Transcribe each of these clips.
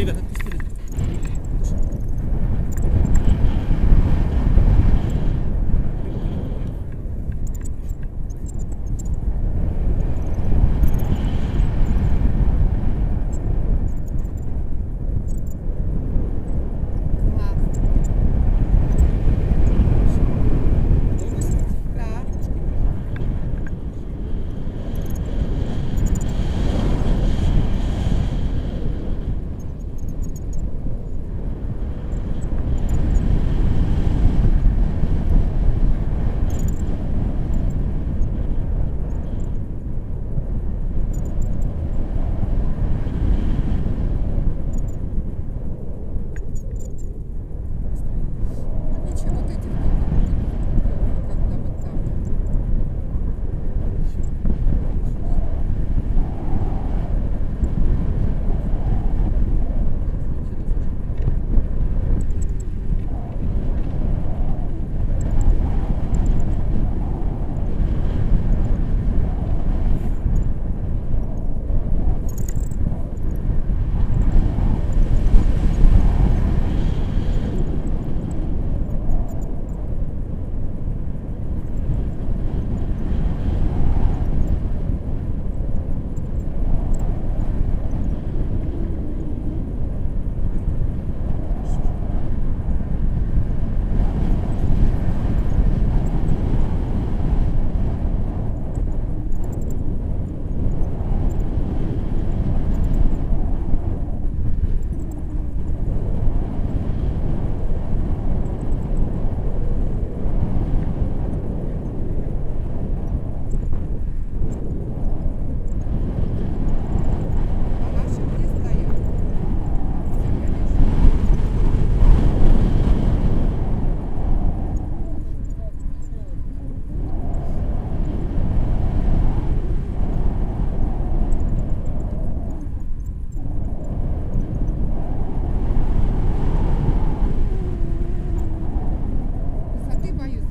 Very good.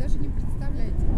даже не представляете.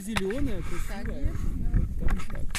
Зеленая, красивая. Конечно. Вот так, так.